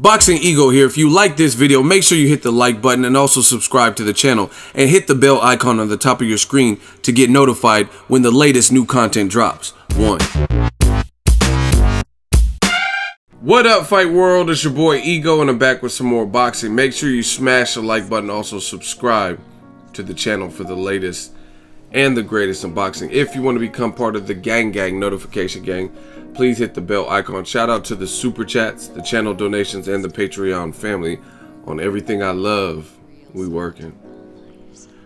Boxing Ego here. If you like this video, make sure you hit the like button and also subscribe to the channel and hit the bell icon on the top of your screen to get notified when the latest new content drops. One. What up, Fight World? It's your boy Ego, and I'm back with some more boxing. Make sure you smash the like button, also subscribe to the channel for the latest and the greatest in boxing. If you want to become part of the Gang Gang notification gang, please hit the bell icon. Shout out to the super chats, the channel donations, and the Patreon family on everything I love. We working.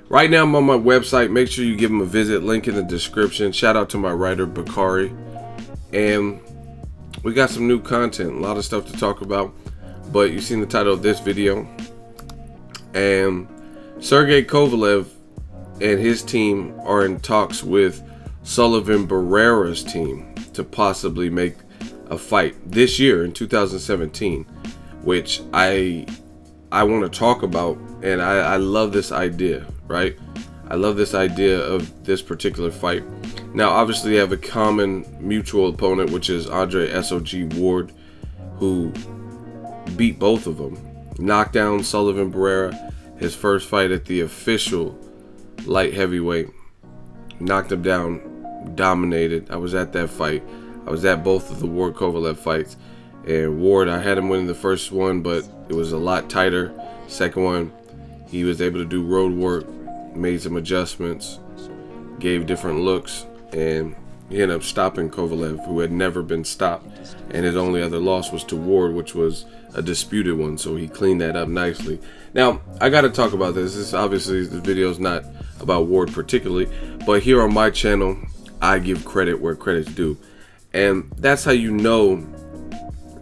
Right now, I'm on my website. Make sure you give them a visit. Link in the description. Shout out to my writer, Bakari. And we got some new content. A lot of stuff to talk about. But you've seen the title of this video. And Sergey Kovalev and his team are in talks with Sullivan Barrera's team to possibly make a fight this year in 2017, which I I want to talk about, and I, I love this idea, right? I love this idea of this particular fight. Now, obviously, they have a common mutual opponent, which is Andre SOG Ward, who beat both of them, knocked down Sullivan Barrera, his first fight at the official light heavyweight. Knocked him down, dominated. I was at that fight. I was at both of the Ward Kovalev fights. And Ward, I had him winning the first one, but it was a lot tighter. Second one, he was able to do road work, made some adjustments, gave different looks, and he ended up stopping Kovalev, who had never been stopped. And his only other loss was to Ward, which was a disputed one. So he cleaned that up nicely. Now, I got to talk about this. This obviously, the video is not about Ward particularly, but here on my channel, I give credit where credit's due. And that's how you know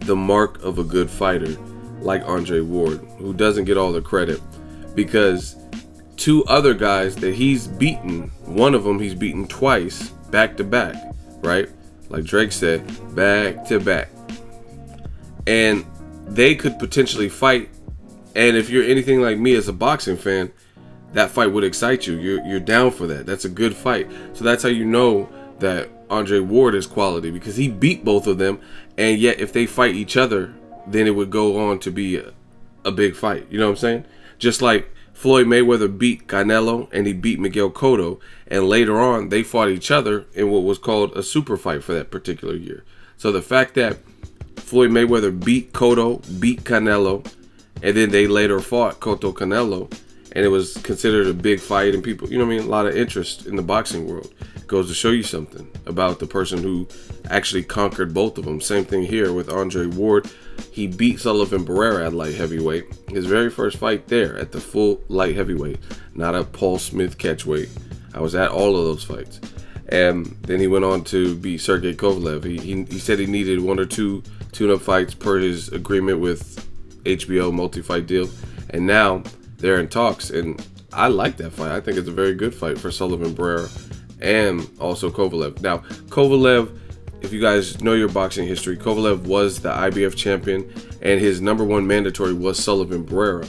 the mark of a good fighter like Andre Ward, who doesn't get all the credit because two other guys that he's beaten, one of them he's beaten twice back to back, right? Like Drake said, back to back. And they could potentially fight. And if you're anything like me as a boxing fan, that fight would excite you. You're, you're down for that. That's a good fight. So that's how you know that Andre Ward is quality because he beat both of them. And yet, if they fight each other, then it would go on to be a, a big fight. You know what I'm saying? Just like Floyd Mayweather beat Canelo and he beat Miguel Cotto. And later on, they fought each other in what was called a super fight for that particular year. So the fact that Floyd Mayweather beat Cotto, beat Canelo, and then they later fought Cotto Canelo and it was considered a big fight and people you know I mean a lot of interest in the boxing world goes to show you something about the person who actually conquered both of them. Same thing here with Andre Ward. He beat Sullivan Barrera at light heavyweight. His very first fight there at the full light heavyweight not a Paul Smith catchweight I was at all of those fights. And then he went on to beat Sergey Kovalev. He, he, he said he needed one or two tune-up fights per his agreement with HBO multi-fight deal. And now they're in talks, and I like that fight. I think it's a very good fight for Sullivan Barrera and also Kovalev. Now, Kovalev, if you guys know your boxing history, Kovalev was the IBF champion, and his number one mandatory was Sullivan Barrera.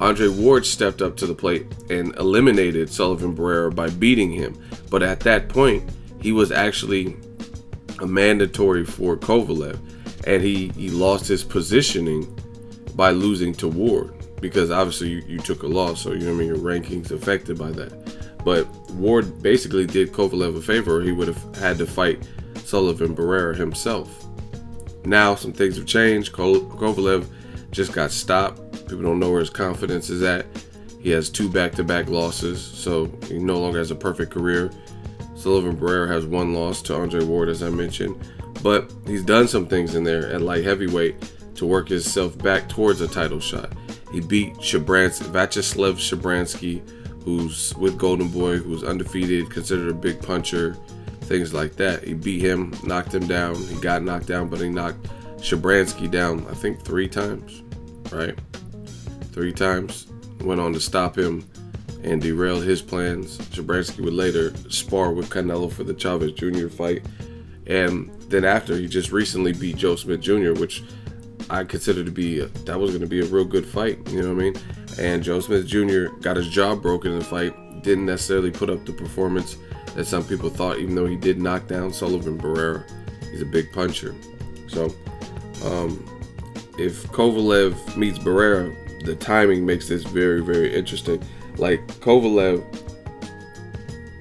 Andre Ward stepped up to the plate and eliminated Sullivan Barrera by beating him. But at that point, he was actually a mandatory for Kovalev, and he, he lost his positioning by losing to Ward because obviously you, you took a loss, so you know I mean. Your rankings affected by that. But Ward basically did Kovalev a favor. He would have had to fight Sullivan Barrera himself. Now some things have changed. Kovalev just got stopped. People don't know where his confidence is at. He has two back-to-back losses, so he no longer has a perfect career. Sullivan Barrera has one loss to Andre Ward, as I mentioned, but he's done some things in there at light heavyweight to work himself back towards a title shot. He beat Shabransky, Vyacheslav Shabransky, who's with Golden Boy, who's undefeated, considered a big puncher, things like that. He beat him, knocked him down. He got knocked down, but he knocked Shabransky down, I think, three times, right? Three times. Went on to stop him and derail his plans. Shabransky would later spar with Canelo for the Chavez Jr. fight. And then after, he just recently beat Joe Smith Jr., which I consider to be a, that was going to be a real good fight. You know what I mean? And Joe Smith Jr. got his jaw broken in the fight. Didn't necessarily put up the performance that some people thought, even though he did knock down Sullivan Barrera. He's a big puncher. So, um, if Kovalev meets Barrera, the timing makes this very, very interesting. Like Kovalev,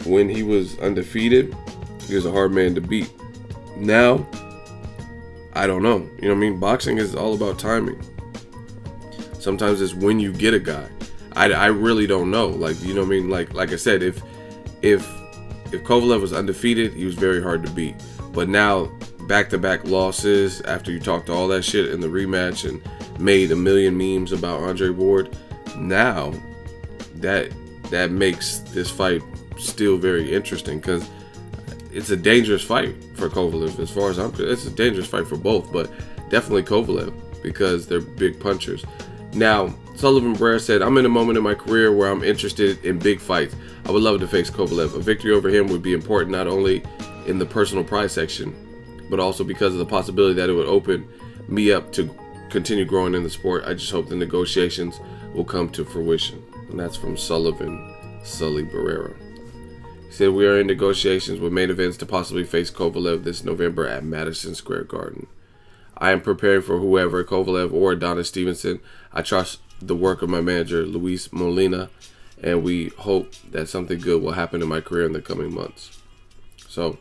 when he was undefeated, he was a hard man to beat. Now, I don't know. You know what I mean? Boxing is all about timing. Sometimes it's when you get a guy. I, I really don't know. Like you know what I mean? Like like I said, if if if Kovalev was undefeated, he was very hard to beat. But now back to back losses after you talked all that shit in the rematch and made a million memes about Andre Ward, now that that makes this fight still very interesting because it's a dangerous fight for Kovalev as far as I'm. It's a dangerous fight for both, but definitely Kovalev because they're big punchers. Now, Sullivan Barrera said, I'm in a moment in my career where I'm interested in big fights. I would love to face Kovalev. A victory over him would be important not only in the personal prize section, but also because of the possibility that it would open me up to continue growing in the sport. I just hope the negotiations will come to fruition. And that's from Sullivan Sully Barrera. He said, We are in negotiations with main events to possibly face Kovalev this November at Madison Square Garden. I am preparing for whoever, Kovalev or Adonis Stevenson. I trust the work of my manager, Luis Molina, and we hope that something good will happen in my career in the coming months. So,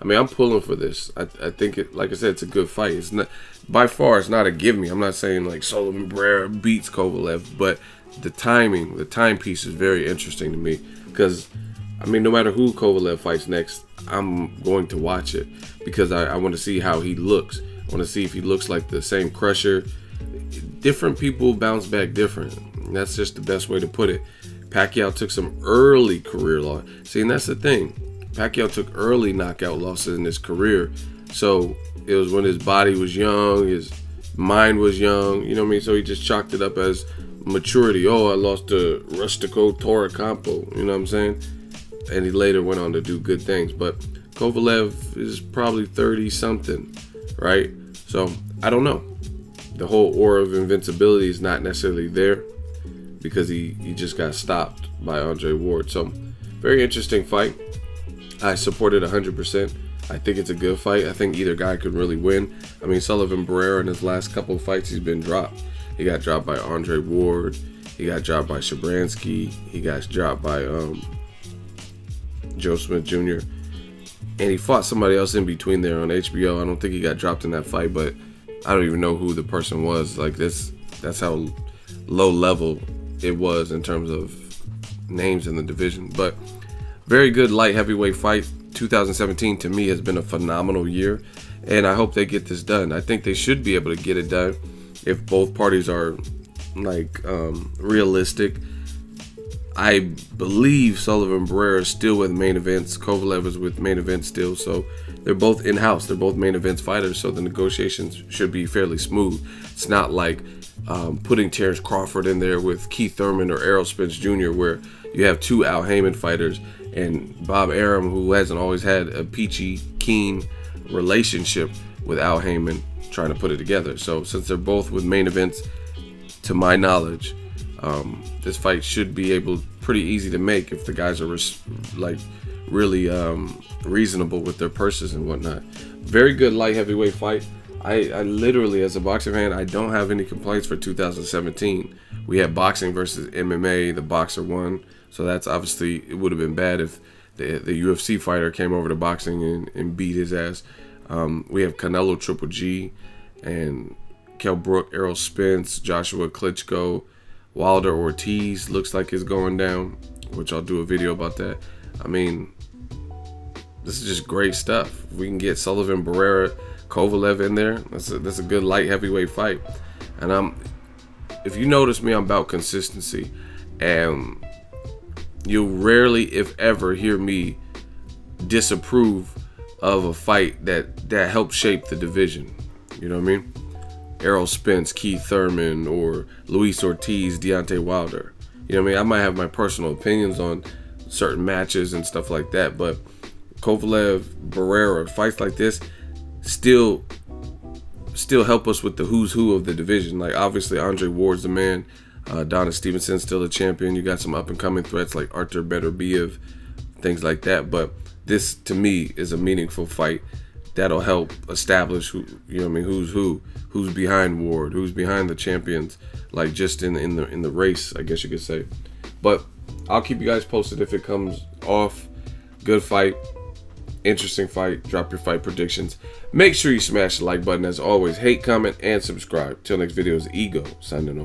I mean, I'm pulling for this. I, I think it, like I said, it's a good fight. It's not by far, it's not a give me. I'm not saying like Sullivan Barrera beats Kovalev, but the timing, the timepiece is very interesting to me because, I mean, no matter who Kovalev fights next, I'm going to watch it because I, I want to see how he looks. I want to see if he looks like the same crusher. Different people bounce back different. That's just the best way to put it. Pacquiao took some early career loss. See, and that's the thing. Pacquiao took early knockout losses in his career. So it was when his body was young, his mind was young, you know what I mean? So he just chalked it up as maturity. Oh, I lost to Rustico Torrecampo, you know what I'm saying? And he later went on to do good things. But Kovalev is probably 30 something, right? So I don't know. The whole aura of invincibility is not necessarily there because he, he just got stopped by Andre Ward. So very interesting fight. I support it 100%. I think it's a good fight. I think either guy could really win. I mean, Sullivan Barrera in his last couple of fights, he's been dropped. He got dropped by Andre Ward. He got dropped by Shabransky. He got dropped by um, Joe Smith Jr. And he fought somebody else in between there on HBO. I don't think he got dropped in that fight, but I don't even know who the person was. Like this, that's how low level it was in terms of names in the division. But very good light heavyweight fight. 2017 to me has been a phenomenal year, and I hope they get this done. I think they should be able to get it done if both parties are like um, realistic. I believe Sullivan Barrera is still with main events. Kovalev is with main events still, so they're both in house. They're both main events fighters, so the negotiations should be fairly smooth. It's not like um, putting Terrence Crawford in there with Keith Thurman or Errol Spence Jr., where you have two Al Haymon fighters and Bob Arum, who hasn't always had a peachy, keen relationship with Al Haymon, trying to put it together. So since they're both with main events, to my knowledge, um, this fight should be able pretty easy to make if the guys are like really um, reasonable with their purses and whatnot. Very good light heavyweight fight. I, I literally, as a boxing fan, I don't have any complaints for 2017. We had boxing versus MMA. The boxer won, so that's obviously it would have been bad if the, the UFC fighter came over to boxing and, and beat his ass. Um, we have Canelo Triple G and Kell Brook, Errol Spence, Joshua Klitschko, Wilder Ortiz looks like it's going down, which I'll do a video about that. I mean, this is just great stuff. If we can get Sullivan Barrera Kovalev in there. That's a, that's a good light heavyweight fight. And I'm, if you notice me, I'm about consistency, and you'll rarely, if ever, hear me disapprove of a fight that that helped shape the division. You know what I mean? Errol Spence, Keith Thurman, or Luis Ortiz, Deontay Wilder. You know what I mean? I might have my personal opinions on certain matches and stuff like that, but Kovalev, Barrera, fights like this, still still help us with the who's who of the division. Like obviously Andre Ward's the man. Uh, Donna Stevenson still a champion. You got some up and coming threats like Arthur Beterbiev, things like that. But this to me is a meaningful fight. That'll help establish who you know I mean who's who, who's behind Ward, who's behind the champions, like just in in the in the race, I guess you could say. But I'll keep you guys posted if it comes off. Good fight, interesting fight. Drop your fight predictions. Make sure you smash the like button as always. Hate, comment, and subscribe. Till next video is Ego signing off.